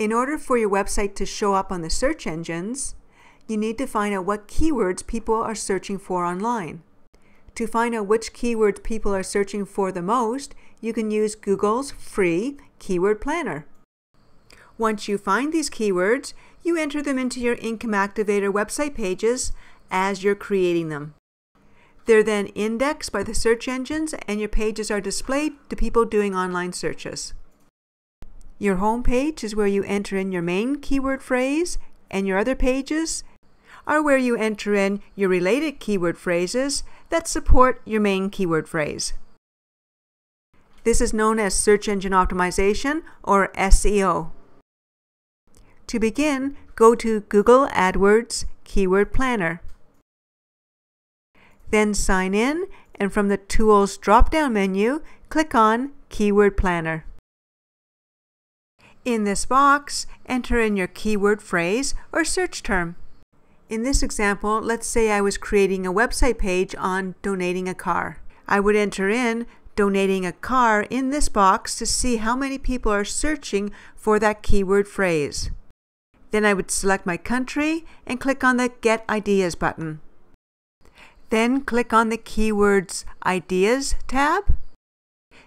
In order for your website to show up on the search engines, you need to find out what keywords people are searching for online. To find out which keywords people are searching for the most, you can use Google's free Keyword Planner. Once you find these keywords, you enter them into your Income Activator website pages as you're creating them. They're then indexed by the search engines and your pages are displayed to people doing online searches. Your home page is where you enter in your main keyword phrase, and your other pages are where you enter in your related keyword phrases that support your main keyword phrase. This is known as search engine optimization or SEO. To begin, go to Google AdWords Keyword Planner. Then sign in and from the Tools drop-down menu, click on Keyword Planner. In this box, enter in your keyword phrase or search term. In this example, let's say I was creating a website page on donating a car. I would enter in donating a car in this box to see how many people are searching for that keyword phrase. Then I would select my country and click on the Get Ideas button. Then click on the Keywords Ideas tab.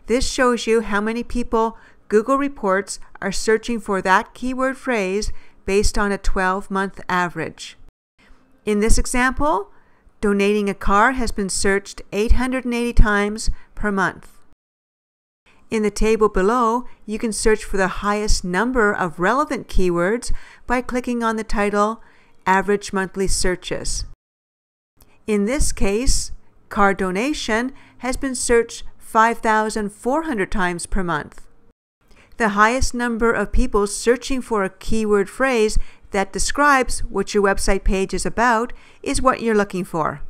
This shows you how many people Google Reports are searching for that keyword phrase based on a 12 month average. In this example, donating a car has been searched 880 times per month. In the table below, you can search for the highest number of relevant keywords by clicking on the title Average Monthly Searches. In this case, car donation has been searched 5,400 times per month. The highest number of people searching for a keyword phrase that describes what your website page is about is what you're looking for.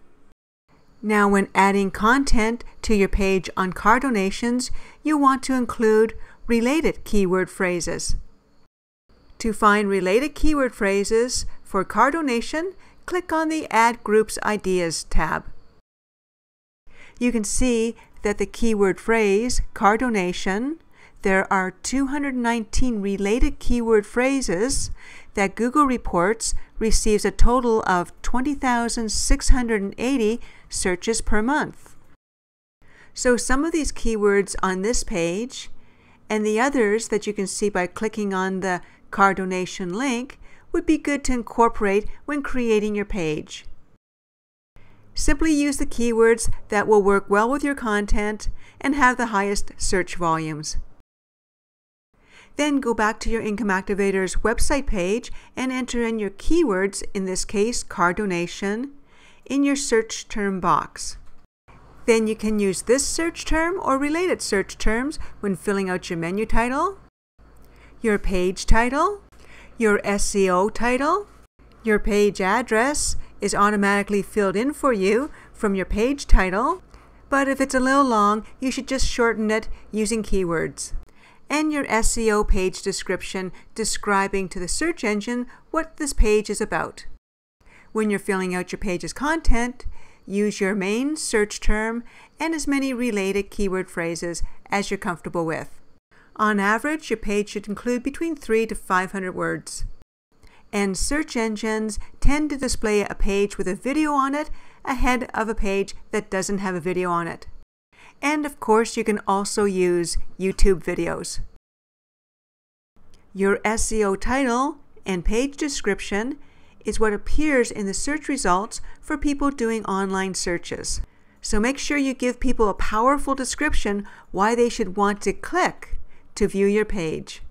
Now, when adding content to your page on car donations, you want to include related keyword phrases. To find related keyword phrases for car donation, click on the Ad Groups Ideas tab. You can see that the keyword phrase car donation, there are 219 related keyword phrases that Google reports receives a total of 20,680 searches per month. So some of these keywords on this page and the others that you can see by clicking on the car donation link would be good to incorporate when creating your page. Simply use the keywords that will work well with your content and have the highest search volumes. Then go back to your Income Activator's website page and enter in your keywords, in this case, car donation, in your search term box. Then you can use this search term or related search terms when filling out your menu title, your page title, your SEO title, your page address is automatically filled in for you from your page title, but if it's a little long, you should just shorten it using keywords. And your SEO page description describing to the search engine what this page is about. When you're filling out your page's content, use your main search term and as many related keyword phrases as you're comfortable with. On average, your page should include between 3 to 500 words. And search engines tend to display a page with a video on it ahead of a page that doesn't have a video on it. And of course, you can also use YouTube videos. Your SEO title and page description is what appears in the search results for people doing online searches. So make sure you give people a powerful description why they should want to click to view your page.